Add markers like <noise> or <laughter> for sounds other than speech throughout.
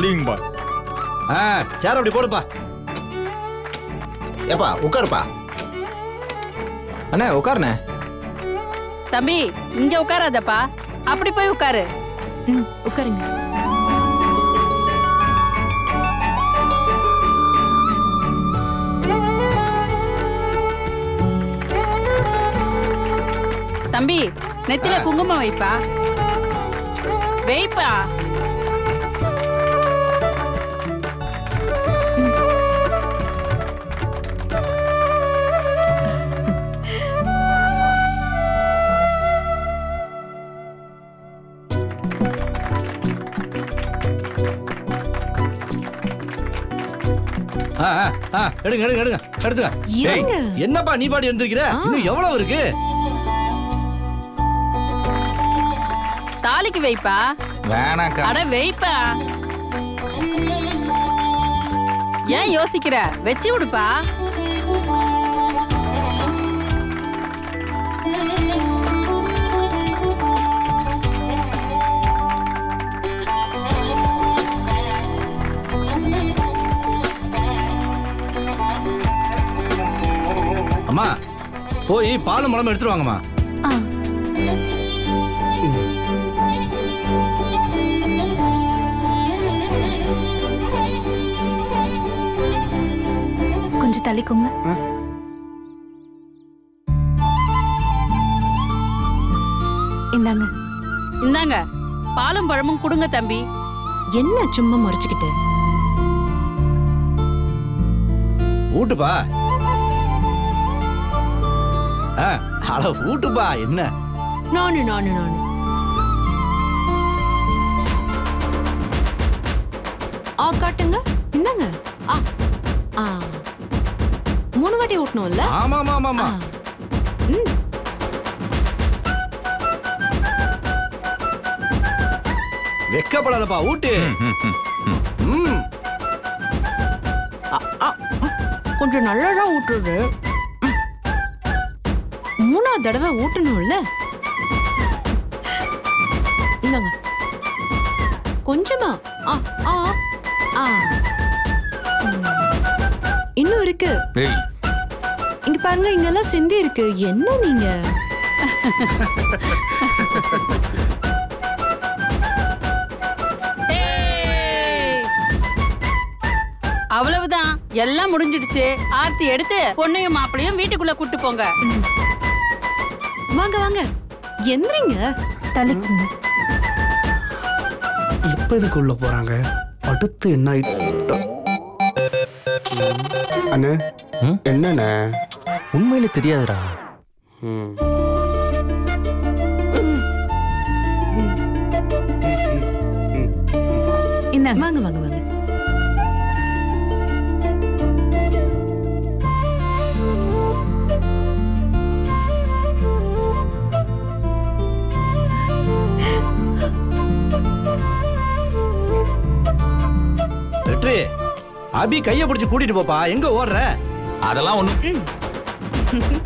தள்ளிங்கப்பா ஆ சேர் அப்படி போடுப்பா. ஏப்பா உட்காருப்பா. அண்ணே உட்காருண்ணே. தம்பி இங்க உட்காராதப்பா. அப்படி போய் உட்காரு. ம் உட்காருங்க. தம்பி நெத்தில குங்குமம் வைப்பா. வைப்பா. எடுங்க எடுங்க எடுங்க. இருங்க. என்னப்பா நீ பாடி எழுந்திருக்கிற இன்னும் எவ்வளவு இருக்கு? தாலிக்கு வைப்பா? வேணாக்கா. அட வைப்பா. ஏன் யோசிக்கிற? வச்சு விடுப்பா போய் பாலும் பழமும் எடுத்துட்டு வாங்கம்மா. கொஞ்சம் தள்ளிக்கோங்க. இந்தாங்க. இந்தாங்க. பாலும் பழமும் கொடுங்க தம்பி. என்ன சும்மா முறைச்சுக்கிட்டு? ஊட்டுப்பா. அட ஊட்டுப்பா என்ன? நானு நானு நானு. ஆ காட்டுங்க. இந்தாங்க. ஆ ஆ. மூணு வாட்டி ஊட்டணும்ல ஆமா ஆமா ஆமா ஆமா. ம். வெக்கப்படாதப்பா ஊட்டு. ம் கொஞ்சம் நல்லதா ஊட்டுறது. மூணாவது தடவை ஊட்டணும்ல? இந்தாங்க. கொஞ்சமா. ஆ ஆ. இன்னும் இருக்கு. இங்க பாருங்க இங்கெல்லாம் சிந்தி இருக்கு. என்ன நீங்க? ஏய். அவ்வளவுதான். எல்லாம் முடிஞ்சிடுச்சு. ஆர்த்தி எடுத்து பொண்ணையும் மாப்பிளையும் வீட்டுக்குள்ள கூட்டு போங்க. வாங்க வாங்க. எந்திரிங்க. தள்ளிக்கோங்க இப்ப இதுக்குள்ள போறாங்க? அடுத்து என்ன? அண்ணே? என்னண்ணே? உண்மையில தெரியாதுடா. இந்தாங்க. வாங்க வாங்க. அபி கைய பிடிச்சு கூட்டிட்டு போப்பா. எங்க ஓடுற? அதெல்லாம் ஒண்ணும் <laughs>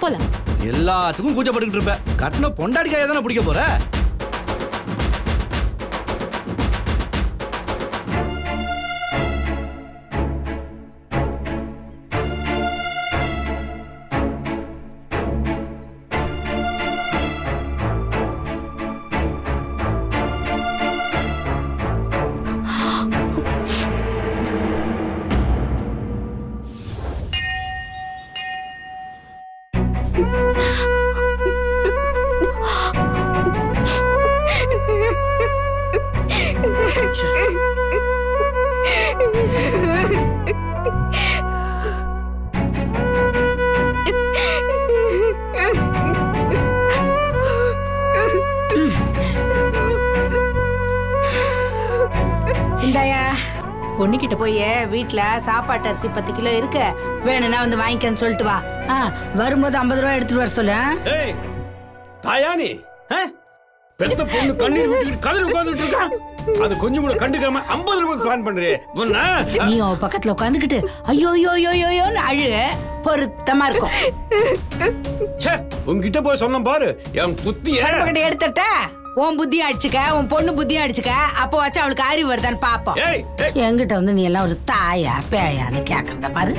போலாம். எல்லாத்துக்கும் கூச்சப்பட்டுக்கிட்டு இருப்ப. கட்டின பொண்டாடி கையை தானே பிடிக்க போற? Thank. பொண்ணுகிட்ட போய் வீட்ல சாப்பாட்டு அரிசி பத்து கிலோ இருக்கு. வேணும்னா வந்து வாங்கிக்கன்னு சொல்லிட்டு வா. வரும்போது ஐம்பது ரூபா எடுத்துட்டு வர சொல்லு தாயானி பெத்த பொண்ணு கண்ணீர் விட்டுக்கிட்டு கதறி உட்கார்ந்துட்டு இருக்கா? அது கொஞ்சம் கூட கண்டுக்காம ஐம்பது ரூபாய்க்கு பிளான் உன்ன நீ அவ பக்கத்துல உட்காந்துக்கிட்டு ஐயோ ஐயோ ஐயோ ஐயோன்னு அழு பொருத்தமா இருக்கும். உன்கிட்ட போய் சொன்னேன் பாரு. என் புத்திய. எடுத்துட்ட உன் புத்தியும் அடிச்சுக்க உன் பொண்ணு புத்தியும் அடிச்சுக்க அப்போ வச்சு அவளுக்கு அறிவு வருதான்னு பாப்போம். என்கிட்ட வந்து நீ எல்லாம் ஒரு தாயா பேயான்னு கேக்குறத பாரு.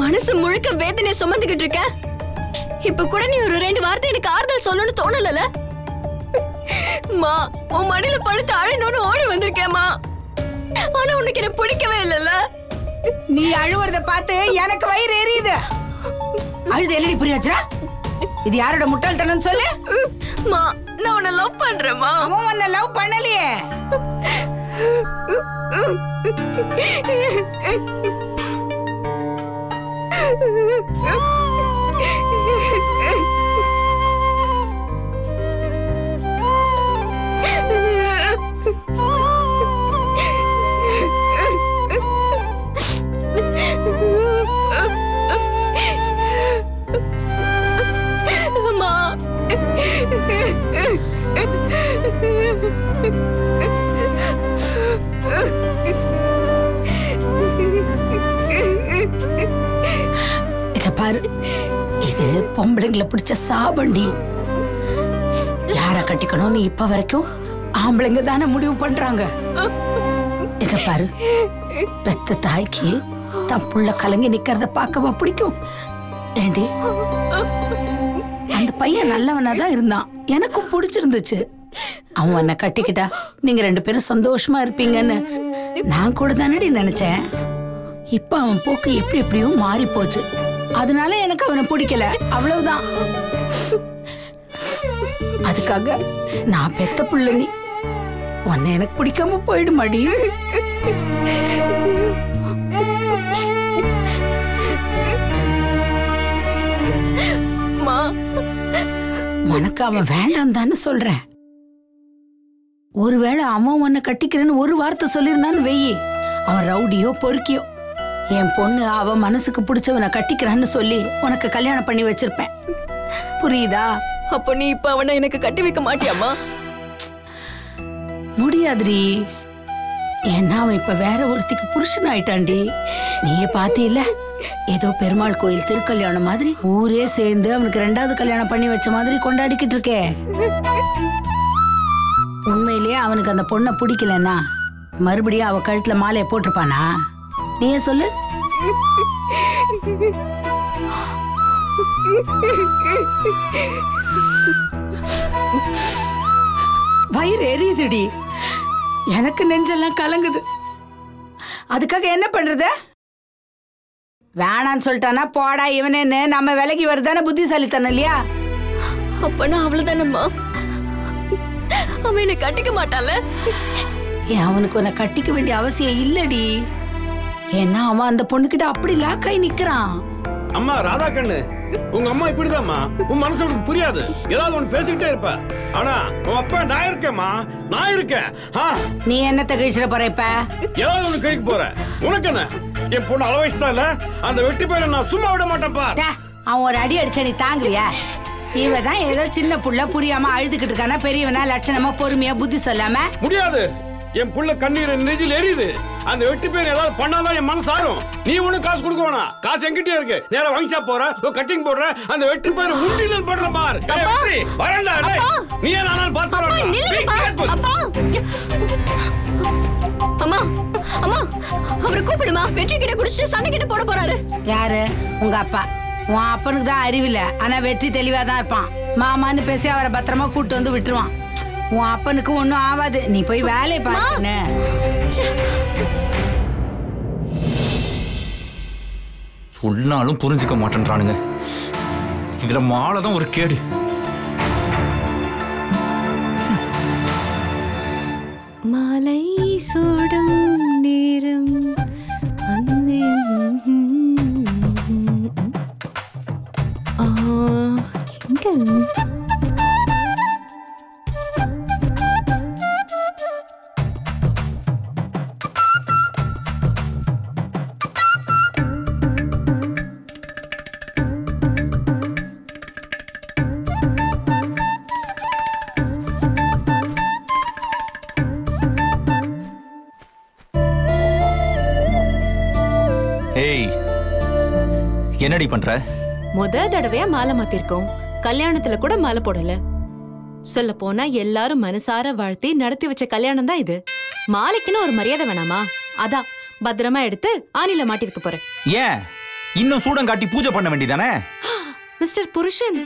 மனசு முழுக்க வேதனை சுமந்துகிட்டு இருக்க. இப்ப கூட நீ ஒரு ரெண்டு வார்த்தை எனக்கு ஆறுதல் சொல்லணும்னு தோணலல? மா உன் மடியில படுத்து அழணும்னு ஓடி வந்திருக்கேம்மா. ஆனா உனக்கு என்ன பிடிக்கவே இல்லைல்ல நீ அழுவுறத பார்த்து எனக்கு வயிறு எரியுது. அழுது எல்லடி புரியாச்சுரா இது யாரோட முட்டாள்தனம் சொல்லு. மா நான் உன்னை லவ் பண்றேம்மா அவன் உன்னை லவ் பண்ணலையே. அம்மா <laughs> இத பாரு. இது பொம்பளைங்களை பிடிச்ச சாபண்டி யார கட்டிக்கணும்னு இப்ப வரைக்கும் ஆம்பளைங்க தானே முடிவு பண்றாங்க. இத பாரு. பெத்த தாய்க்கு தன் புள்ள கலங்கி நிக்கிறத பார்க்கவா பிடிக்கும்? ஏண்டி? அந்த பையன் நல்லவனா தான் இருந்தான். எனக்கும் பிடிச்சிருந்துச்சு. அவன் என்ன கட்டிக்கிட்டா நீங்க ரெண்டு பேரும் சந்தோஷமா இருப்பீங்கன்னு நான் கூட தானடி நினைச்சேன். இப்ப அவன் போக்கு எப்படி எப்படியோ மாறி போச்சு அதனால எனக்கு அவனை பிடிக்கல. அவ்வளவுதான். அதுக்காக நான் பெத்த புள்ள நீ உன்னை எனக்கு பிடிக்காம போயிடுமாடி. உனக்கு அவன் வேண்டாம் தானே சொல்றேன். ஒருவேளை அவன் உன்னை கட்டிக்கிறேன்னு ஒரு வார்த்தை சொல்லியிருந்தான்னு வெயி. அவன் ரவுடியோ பொறுக்கியோ. என் பொண்ணு அவ மனசுக்கு பிடிச்சவனை கட்டிக்கிறான்னு சொல்லி உனக்கு கல்யாணம் பண்ணி வச்சிருப்பேன். புரியுதா? அப்போ நீ இப்ப அவனை எனக்கு கட்டி வைக்க மாட்டியாமா முடியாதுடி. ஏன்னா அவன் இப்ப வேற ஒருத்திக்கு புருஷன் ஆயிட்டான்டி நீயே பாத்தீல்ல ஏதோ பெருமாள் கோயில் திருக்கல்யாணம் மாதிரி ஊரே சேர்ந்து அவனுக்கு ரெண்டாவது கல்யாணம் பண்ணி வச்ச மாதிரி கொண்டாடிக்கிட்டு இருக்கே. உண்மையிலேயே அவனுக்கு அந்த பொண்ணை பிடிக்கலன்னா மறுபடியும் அவ கழுத்துல மாலையை போட்டிருப்பானா? நீயே சொல்லு. வயிறு எரியுதுடி. எனக்கு நெஞ்செல்லாம் கலங்குது. அதுக்காக என்ன பண்றது? வேணான்னு சொல்லிட்டானா போடா இவனேன்னு. நம்ம விலகி வருதானே புத்திசாலித்தனம் இல்லையா? அப்பனா அவ்வளவுதானம்மா அவன் என்னை கட்டிக்க மாட்டால அவனுக்கு உன்னை கட்டிக்க வேண்டிய அவசியம் இல்லடி. ஏன்னா அவன் அந்த பொண்ணுகிட்ட அப்படி லாக் ஆகி நிக்கிறான். அம்மா ராதா கண்ணு உங்க அம்மா இப்படிதாம்மா. உன் மனசு உனக்கு புரியாது. ஏதாவது ஒண்ணு பேசிக்கிட்டே இருப்ப. ஆனா உன் அப்பா நான் இருக்கேம்மா. நான் இருக்கேன். ஆ, நீ என்னத்த கழிச்சிட போற இப்ப? ஏதாவது ஒண்ணு கழிக்க போற. உனக்கு என்ன? என் பொண்ணு அளவயசுதா இல்ல? அந்த வெட்டி பையனை நான் சும்மா விட மாட்டேன்ப்பா. அவன் ஒரு அடி அடிச்சா நீ தாங்குவியா? இவ தான் ஏதோ சின்ன புள்ள புரியாம அழுதுகிட்டு இருக்கானா பெரியவனா லட்சணமா பொறுமையா புத்தி சொல்லாம? முடியாது. என் புள்ள கண்ணீர் நெஞ்சில் எரியுது. அந்த வெட்டி பேர் ஏதாவது பண்ணாதான் என் மனசு ஆறும். நீ ஒண்ணும் காசு கொடுக்க வேணாம். காசு என்கிட்டயே இருக்கு. நேரா வாங்கிச்சா போற கட்டிங் போடுற அந்த வெட்டி பேர் உண்டிலன் போடுற பார். டேய். நீ ஏன் நானும் பார்த்து அம்மா! அம்மா அவரை கூப்பிடுமா? வெற்றி கிட்ட குடிச்சு சண்டை கிட்ட போட போறாரு. யாரு? உங்க அப்பா. உன் அப்பனுக்கு தான் அறிவில்ல ஆனா வெற்றி தெளிவா தான் இருப்பான். மாமான்னு பேசி அவரை பத்திரமா கூட்டு வந்து விட்டுருவான். உன் அப்பனுக்கு ஒண்ணும் ஆகாது நீ போய் வேலையை பாருன்னு சொன்னாலும் புரிஞ்சுக்க மாட்டேன்றானுங்க. இதுல மாலை தான் ஒரு கேடு. மாலை சூடும் நேரம் பண்ற? முத தடவையா மாலை மாத்திருக்கோம். கல்யாணத்துல கூட மாலை போடல. சொல்ல போனா எல்லாரும் மனசார வாழ்த்தி நடத்தி வச்ச கல்யாணம் தான் இது. மாலைக்குன்னு ஒரு மரியாதை வேணாமா? அதான் பத்திரமா எடுத்து ஆணில மாட்டிருக்க போறேன். ஏன்? இன்னும் சூடம் காட்டி பூஜை பண்ண வேண்டியதானே? மிஸ்டர் புருஷன்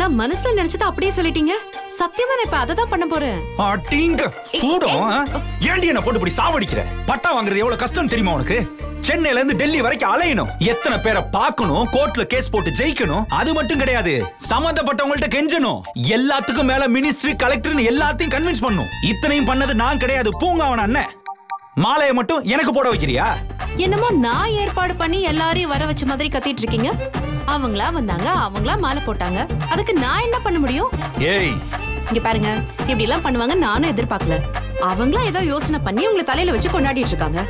நான் மனசுல நினைச்சதை அப்படியே சொல்லிட்டீங்க. சத்தியமா நான் இப்ப அதை தான் பண்ண போறேன். அட்டிங்க சூடம் ஆ? ஏன்டி என்ன போட்டு இப்படி சாவடிக்கிற? பட்டா வாங்குறது எவ்வளவு கஷ்டம் தெரியுமா உனக்கு? சென்னையில இருந்து டெல்லி வரைக்கும் அலையணும். எத்தனை பேரை பார்க்கணும் கோர்ட்ல கேஸ் போட்டு ஜெயிக்கணும் அது மட்டும் கிடையாது. சம்பந்தப்பட்டவங்கள்ட்ட கெஞ்சணும். எல்லாத்துக்கும் மேல மினிஸ்ட்ரி கலெக்டர்னு எல்லாத்தையும் கன்வின்ஸ் பண்ணும். இத்தனையும் பண்ணது நான் கிடையாது பூங்காவன அண்ணன். மாலையை மட்டும் எனக்கு போட வைக்கிறியா? என்னமோ நான் ஏற்பாடு பண்ணி எல்லாரையும் வர வச்ச மாதிரி கத்திட்டு இருக்கீங்க. அவங்களா வந்தாங்க அவங்களா மாலை போட்டாங்க. அதுக்கு நான் என்ன பண்ண முடியும்? ஏய் இங்க பாருங்க. இப்படி எல்லாம் பண்ணுவாங்க நானும் எதிர்பார்க்கல. அவங்களா ஏதோ யோசனை பண்ணி உங்களை தலையில வச்சு கொண்டாடிட்டு இருக்காங்க.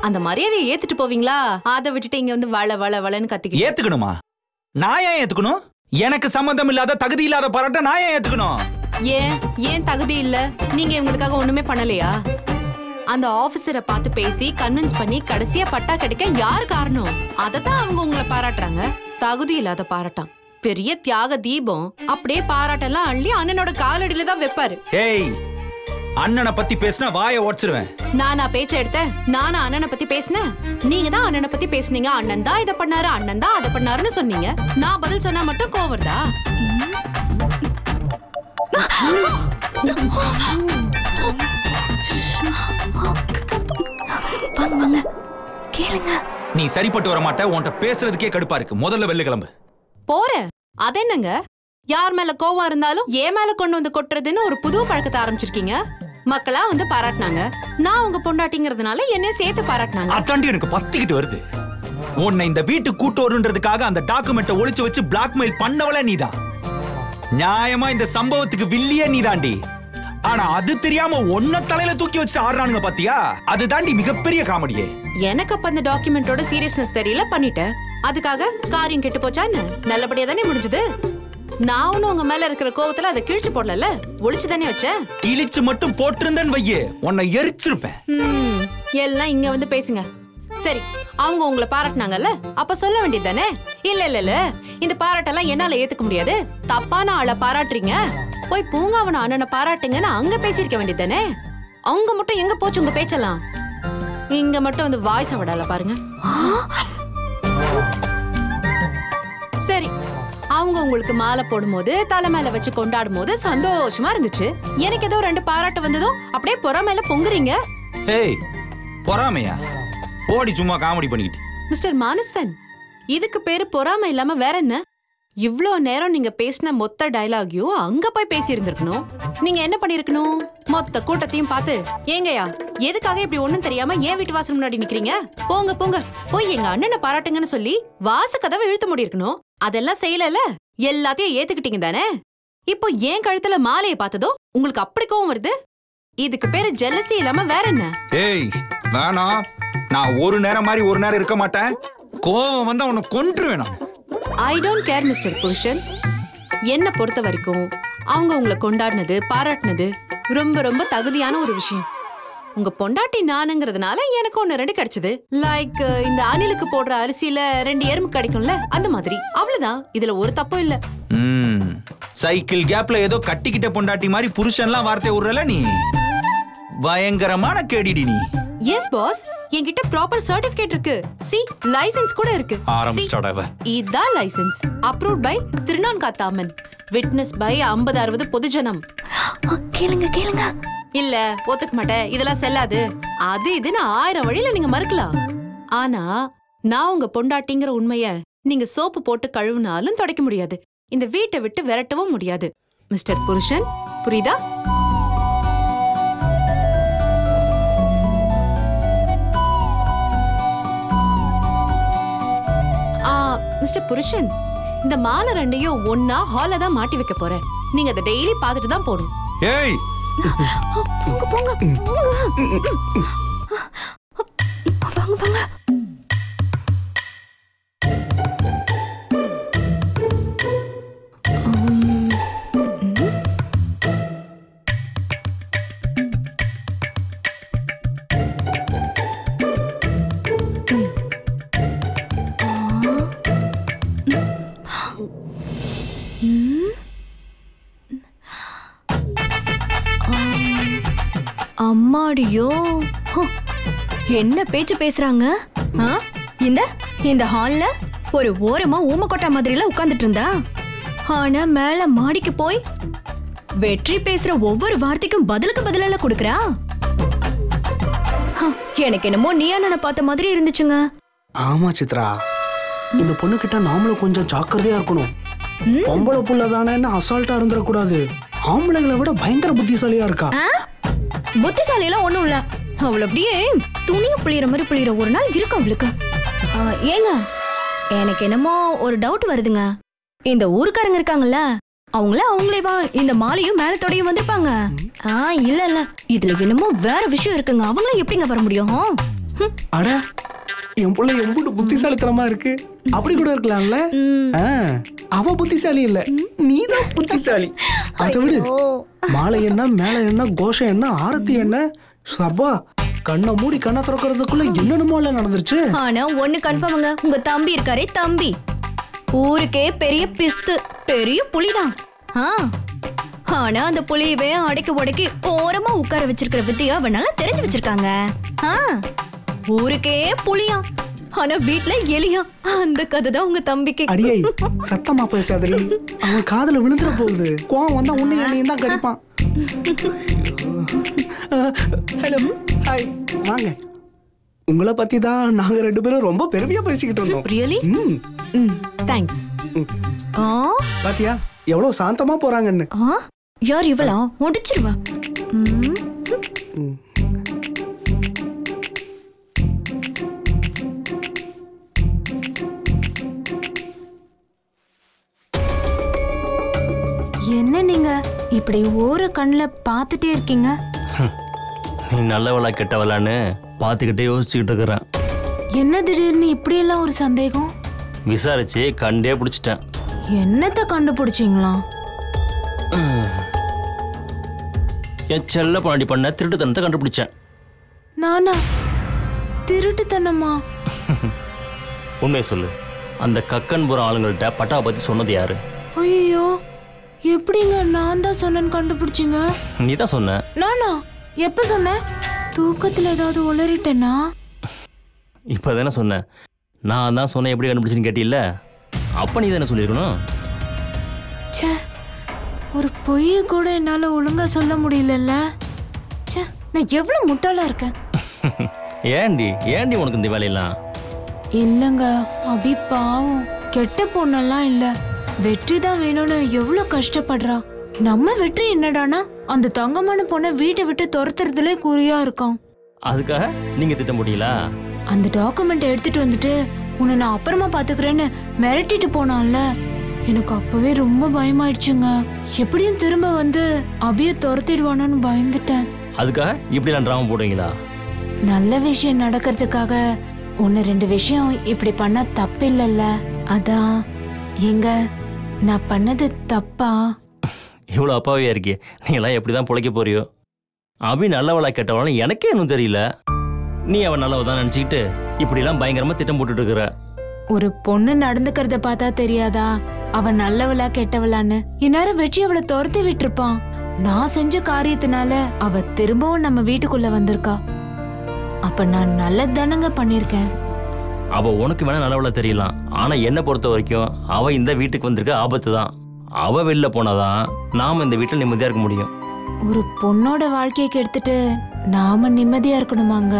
அந்த மரியாதையை ஏத்துட்டு போவீங்களா? அதை விட்டுட்டு இங்க வந்து வள வள வளன்னு கத்திக்கிட்டு ஏத்துக்கணுமா? நான் ஏன் ஏத்துக்கணும்? எனக்கு சம்பந்தம் இல்லாத தகுதி இல்லாத பாராட்ட நான் ஏன் ஏத்துக்கணும்? ஏன்? ஏன் தகுதி இல்ல? நீங்க இவங்களுக்காக ஒண்ணுமே பண்ணலையா? அந்த ஆபீசரை பார்த்து பேசி கன்வின்ஸ் பண்ணி கடைசியா பட்டா கிடைக்க யார் காரணம்? அதத்தான் அவங்க உங்களை பாராட்டுறாங்க. தகுதி இல்லாத பாராட்டாம் பெரிய தியாக தீபம் அப்படியே பாராட்டெல்லாம் அள்ளி அண்ணனோட காலடியில தான் வைப்பாரு. ஏய் அண்ணனை பத்தி பேசினா வாயை உடச்சிருவேன். நானா பேச்ச எடுத்தேன் நானா அண்ணனை பத்தி பேசினேன் நீங்க தான் அண்ணனை பத்தி பேசுனீங்க. அண்ணன் தான் இதை பண்ணாரு அண்ணன் தான் அதை பண்ணாருன்னு சொன்னீங்க. நான் பதில் சொன்னா மட்டும் கோவம் வருதா? வாங்க வாங்க. கேளுங்க. நீ சரிப்பட்டு வர மாட்ட உன்கிட்ட பேசுறதுக்கே கடுப்பா இருக்கு. முதல்ல வெள்ளு கிளம்பு. போறேன். அது என்னங்க? யார் மேல கோவம் இருந்தாலும் ஏன் மேல கொண்டு வந்து கொட்டுறதுன்னு ஒரு புது பழக்கத்தை ஆரம்பிச்சிருக்கீங்க. மக்களா வந்து பாராட்டினாங்க. நான் உங்க பொண்டாட்டிங்கிறதுனால என்னையும் சேர்த்து பாராட்டினாங்க. அதாண்டி எனக்கு பத்திக்கிட்டு வருது. உன்னை இந்த வீட்டு கூட்டு வருன்றதுக்காக அந்த டாக்குமெண்ட்டை ஒளிச்சு வச்சு பிளாக்மெயில் பண்ணவள நீதான். நியாயமா இந்த சம்பவத்துக்கு வில்லியே நீதாண்டி. ஆனா அது தெரியாம ஒன்ன தலையில தூக்கி வச்சுட்டு ஆடுறானுங்க பாத்தியா? அது தாண்டி மிகப்பெரிய காமெடியே. எனக்கு அப்ப அந்த டாக்குமெண்டோட சீரியஸ்னஸ் தெரியல பண்ணிட்டேன். அதுக்காக காரியம் கெட்டு போச்சா என்ன? நல்லபடியா தானே முடிஞ்சது? நான் ஒன்னும் உங்க மேல இருக்கிற கோவத்துல அதை கிழிச்சு போடல ஒளிச்சு தானே வச்சேன் இழிச்சு மட்டும் போட்டிருந்தேன்னு வையே உன்னை எரிச்சிருப்பேன். ம், எல்லாம் இங்க வந்து பேசுங்க. சரி அவங்க உங்களை பாராட்டினாங்கல்ல? அப்ப சொல்ல வேண்டியது தானே? இல்ல இல்ல இல்ல. இந்த பாராட்டெல்லாம் என்னால ஏத்துக்க முடியாது. தப்பான ஆளை பாராட்டுறீங்க. போய் பூங்காவன அண்ணனை பாராட்டுங்கன்னு அங்க பேசியிருக்க வேண்டியது தானே? அவங்க மட்டும் எங்க போச்சு உங்க பேச்செல்லாம்? இங்க மட்டும் வந்து வாய்ஸ் விடல பாருங்க. அவங்க உங்களுக்கு மாலை போடும்போது தலை மேல வச்சு கொண்டாடும் போது சந்தோஷமா இருந்துச்சு. எனக்கு ஏதோ ரெண்டு பாராட்டு வந்ததும் அப்படியே புற மேல பொங்குறீங்க. ஏய் பொறாமையா? ஓடி சும்மா காமெடி பண்ணிக்கிட்டு. மிஸ்டர் மானஸ்தன் இதுக்கு பேரு பொறாமை இல்லாம வேற என்ன? இவ்ளோ நேரம் நீங்க பேசின மொத்த டயலாகையும் அங்க போய் பேசி இருந்திருக்கணும் நீங்க என்ன பண்ணிருக்கணும் மொத்த கூட்டத்தையும் பார்த்து ஏங்கய்யா எதுக்காக இப்படி ஒண்ணும் தெரியாம ஏன் வீட்டு வாசல் முன்னாடி நிக்கிறீங்க? போங்க போங்க போய் எங்க அண்ணனை பாராட்டுங்கன்னு சொல்லி வாச கதவை இழுத்து முடியிருக்கணும். அதெல்லாம் செய்யலல எல்லாத்தையும் ஏத்துக்கிட்டீங்க தானே? இப்போ ஏன் கழுத்துல மாலையை பார்த்ததோ உங்களுக்கு அப்படி கோவம் வருது? இதுக்கு பேரு ஜெல்லசி இல்லாம வேற என்ன? ஏய் வேணாம் நான் ஒரு நேரம் மாதிரி ஒரு நேரம் இருக்க மாட்டேன். கோவம் வந்தா உன்னை கொன்றுவேன்? நான் ஐ டோன்ட் கேர் மிஸ்டர் புருஷன் என்ன பொறுத்த வரைக்கும் அவங்க உங்களை கொண்டாடினது பாராட்டினது ரொம்ப ரொம்ப தகுதியான ஒரு விஷயம். உங்க பொண்டாட்டி நானுங்கிறதுனால எனக்கு ஒண்ணு ரெண்டு கிடைச்சது. லைக் இந்த அணிலுக்கு போடுற அரிசியில ரெண்டு எறும்பு கிடைக்கும்ல அந்த மாதிரி. அவ்வளவுதான். இதுல ஒரு தப்பும் இல்ல. ம், சைக்கிள் கேப்ல ஏதோ கட்டிக்கிட்ட பொண்டாட்டி மாதிரி புருஷன்லாம் வார்த்தை விடுறல நீ? பயங்கரமான கேடிடி நீ. எஸ் பாஸ் என்கிட்ட ப்ராப்பர் சர்டிபிகேட் இருக்கு. சி லைசென்ஸ் கூட இருக்கு. See, இதான் லைசென்ஸ் அப்ரூவ்ட் பை திருநான்காத்தாமன். விட்னஸ் பை ஐம்பது அறுபது பொதுஜனம். கேளுங்க கேளுங்க. இல்ல ஒத்துக்க மாட்டேன். இதெல்லாம் செல்லாது. அது இதுன்னு ஆயிரம் வழியில நீங்க மறுக்கலாம். ஆனா நான் உங்க பொண்டாட்டிங்கிற உண்மைய நீங்க சோப்பு போட்டு கழுவுனாலும் துடைக்க முடியாது. இந்த வீட்டை விட்டு விரட்டவும் முடியாது. மிஸ்டர் புருஷன் புரியுதா? ஆ, மிஸ்டர் புருஷன் இந்த மாலை ரெண்டையும் ஒன்னா ஹால தான் மாட்டி வைக்க போறேன். நீங்க அதை டெய்லி பார்த்துட்டு தான் போகணும். ஏய் போங்க போங்க ஹம். என்ன பேச்சு பேசுறாங்க? இந்த இந்த ஹால்ல ஒரு ஓரமா ஊமக்கொட்டா மாதிரில உட்கார்ந்துட்டு இருந்தா ஆனா மேல மாடிக்கு போய் வெற்றி பேசுற ஒவ்வொரு வார்த்தைக்கும் பதிலுக்கு பதிலெல்லாம் கொடுக்கறா? எனக்கு என்னமோ நீ அண்ணனை பார்த்த மாதிரி இருந்துச்சுங்க. ஆமா சித்ரா. இந்த பொண்ணு கிட்ட நாமளும் கொஞ்சம் ஜாக்கிரதையா இருக்கணும். பொம்பளை புள்ள தானேன்னு அசால்ட்டா இருந்துடக்கூடாது. ஆம்பளைங்களை விட பயங்கர புத்திசாலியா இருக்கா? புத்திசாலி எல்லாம் ஒண்ணும் இல்ல. அவள் அப்படியே துணிய புளியற மாதிரி புளியற ஒரு நாள் இருக்கும் அவளுக்கு. ஆ, ஏங்க எனக்கு என்னமோ ஒரு டவுட் வருதுங்க. இந்த ஊருக்காரங்க இருக்காங்கல்ல அவங்கள அவங்களே வா இந்த மாலையும் மேலத்தோடையும் வந்திருப்பாங்க. ஆ இல்ல இல்ல. இதுல என்னமோ வேற விஷயம் இருக்குங்க. அவங்கள எப்படிங்க வர முடியும். அட என் புள்ள எம்புட்டு புத்திசாலித்தனமா இருக்கு. அப்படி கூட இருக்கலாம்ல? அவ புத்திசாலி இல்ல. நீதான் புத்திசாலி. அதை விடு. மாலை என்ன மேல என்ன கோஷம் என்ன ஆரத்தி என்ன? சபா கண்ணை மூடி கண்ணை திறக்கிறதுக்குள்ள என்னென்னமோ எல்லாம் நடந்துருச்சு. ஆனா ஒண்ணு கன்ஃபார்முங்க உங்க தம்பி இருக்காரே தம்பி. ஊருக்கே பெரிய பிஸ்து. பெரிய புலிதான். ஆ. ஆனா அந்த புலியவே அடக்கி உடக்கி ஓரமா உட்கார வச்சிருக்கிற வித்தியா அவ நல்லா தெரிஞ்சு வச்சிருக்காங்க. ஆ. ஊருக்கே புலியா ஆனா வீட்ல எலியா அந்த கதை தான் உங்க தம்பிக்கு. அடியை சத்தமா பேசாதடி. அவன் காதுல விழுந்துற போகுது. கோவம் வந்தா உன்னை என்னையும் தான் கடிப்பான். ஹலோ ஹாய் வாங்க. உங்களை பத்தி தான் நாங்க ரெண்டு பேரும் ரொம்ப பெருமையா பேசிக்கிட்டு இருந்தோம். ரியலி ம், ம் தேங்க்ஸ் ஆ? பாத்தியா எவ்வளவு சாந்தமா போறாங்கன்னு. ஆ? யார் இவளா? முடிச்சிருவா. இப்படி ஓர கண்ணுல பார்த்துட்டே இருக்கீங்க? நீ நல்லவளா கெட்டவளான்னு பார்த்துக்கிட்டே யோசிச்சுக்கிட்டு இருக்கிறேன் என்ன திடீர்னு இப்படியெல்லாம் ஒரு சந்தேகம்? விசாரிச்சு கண்டே பிடிச்சிட்டேன். என்னத்த கண்டுபிடிச்சீங்களா? என் செல்ல பாண்டி பண்ண திருட்டுத்தனத்தை கண்டுபிடிச்சேன். நானா? திருட்டுத்தனமா? உண்மையை சொல்லு. அந்த கக்கன்புரம் ஆளுங்கள்ட்ட பட்டா பத்தி சொன்னது யாரு? ஐயோ எப்படிங்க நான் தான் சொன்னேன்னு கண்டுபிடிச்சீங்க? நீ தான் சொன்ன. நானா? எப்ப சொன்னேன் தூக்கத்துல ஏதாவது உளறிட்டேனா? இப்போ தானே சொன்னேன் நான் தான் சொன்னேன் எப்படி கண்டுபிடிச்சுன்னு கேட்டில்ல? அப்போ நீ தானே சொல்லியிருக்கணும். ச்சே ஒரு பொய்ய கூட என்னால ஒழுங்கா சொல்ல முடியலல்ல. ச்சே நான் எவ்வளவு முட்டாளா இருக்கேன்? <laughs> ஏண்டி ஏண்டி உனக்கு இந்த வேலையெல்லாம்? இல்லங்க அபி பாவம். கெட்ட பொண்ணெல்லாம் இல்ல. வெற்றி தான் வேணும்னு எவ்வளவு கஷ்டப்படுறா? நம்ம வெற்றி என்னடானா? அந்த தங்கமான பொண்ணை வீட்டை விட்டு துரத்துறதுலே குறியா இருக்கான். அதுக்காக நீங்கள் திட்ட முடியல? அந்த டாக்குமெண்ட் எடுத்துட்டு வந்துட்டு உன்னை நான் அப்புறமா பாத்துக்கிறேன்னு மிரட்டிட்டு போனான்ல. எனக்கு அப்பவே ரொம்ப பயமாயிடுச்சுங்க. எப்படியும் திரும்ப வந்து அபிய துரத்திடுவானோன்னு பயந்துட்டேன். அதுக்காக இப்படிலாம் ட்ராமா போடுவீங்களா? நல்ல விஷயம் நடக்கிறதுக்காக ஒன்று ரெண்டு விஷயம் இப்படி பண்ண தப்பு இல்லைல்ல அதான் எங்க நான் பண்ணது தப்பா? இவ்வளோ அப்பாவியா இருக்கே. நீங்களாம் எப்படி தான் பிழைக்க போறியோ? அபி நல்லவளா கெட்டவளான்னு எனக்கே இன்னும் தெரியல. நீ அவன் நல்லவ தான் நினச்சிக்கிட்டு இப்படிலாம் பயங்கரமாக திட்டம் போட்டுட்டு இருக்கிற. ஒரு பொண்ணு நடந்துக்கிறத பார்த்தா தெரியாதா? அவ நல்லவளா கெட்டவளான்னு? இந்நேரம் வெற்றி அவளை துரத்தி விட்டுருப்பான். நான் செஞ்ச காரியத்தினால அவ திரும்பவும் நம்ம வீட்டுக்குள்ள வந்திருக்கா. அப்ப நான் நல்லது தானங்க பண்ணிருக்கேன் அவ உனக்கு வேணா நல்லவளா தெரியலாம். ஆனா என்னை பொறுத்த வரைக்கும் அவ இந்த வீட்டுக்கு வந்திருக்க ஆபத்து தான். அவ வெளில போனாதான் நாம இந்த வீட்டில் நிம்மதியா இருக்க முடியும். ஒரு பொண்ணோட வாழ்க்கையை கெடுத்துட்டு நாம நிம்மதியா இருக்கணுமாங்க?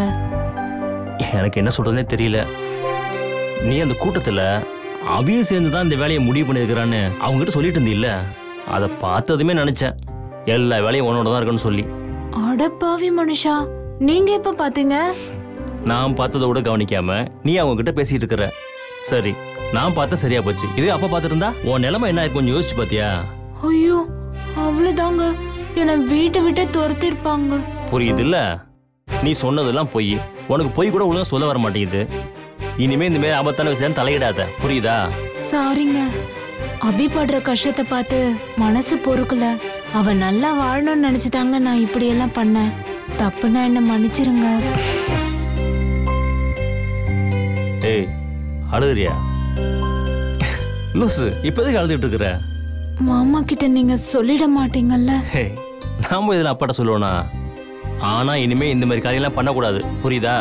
எனக்கு என்ன சொல்றதுனே தெரியல. நீ அந்த கூட்டத்துல அபியும் சேர்ந்து தான் இந்த வேலையை முடிவு பண்ணியிருக்கிறான்னு அவங்ககிட்ட சொல்லிட்டு இருந்தீல்ல? அதை பார்த்ததுமே நினைச்சேன். எல்லா வேலையும் உன்னோட தான் இருக்குன்னு சொல்லி. அடப்பாவி மனுஷா நீங்க எப்ப பாத்தீங்க நான் பார்த்ததை விட கவனிக்காம நீ அவங்க கிட்ட பேசிட்டு இருக்கிற. சரி நான் பார்த்தா சரியா போச்சு. இதே அப்ப பார்த்துட்டு இருந்தா உன் நிலைமை என்ன கொஞ்சம் யோசிச்சு பாத்தியா ஐயோ அவ்வளவுதாங்க. என்னை வீட்டை விட்டே துரத்திருப்பாங்க. புரியுது இல்ல நீ சொன்னதெல்லாம் பொய். உனக்கு பொய் கூட ஒழுங்கா சொல்ல வர மாட்டேங்குது. இனிமே இந்த மாதிரி ஆபத்தான விஷயம் தலையிடாத. புரியுதா? சாரிங்க. அபி படுற கஷ்டத்தை பார்த்து மனசு பொறுக்கல. அவ நல்லா வாழணும்னு நினைச்சுதாங்க நான் இப்படி எல்லாம் பண்ணேன். தப்புனா என்ன மன்னிச்சிருங்க. ஏய் அழுகுறியா? லூசு இப்போ எதுக்கு அழுதுட்டு இருக்கிற? மாமா கிட்ட நீங்க சொல்லிட மாட்டீங்கல்ல? ஹே நாம இதில் அப்பாட்ட சொல்லுவோனா ஆனா இனிமே இந்த மாதிரி காரியெல்லாம் பண்ணக்கூடாது. புரியுதா?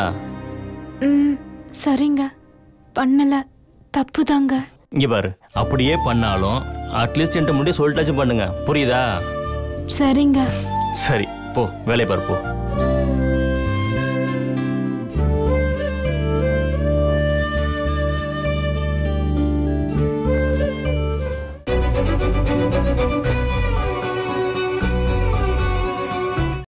ம் சரிங்க. பண்ணல. தப்பு தாங்க இங்க பாரு அப்படியே பண்ணாலும் அட்லீஸ்ட் என்கிட்ட முன்னாடியே சொல்லிட்டாச்சும் பண்ணுங்க. புரியுதா? சரிங்க. சரி போ வேலையை பாரு போ.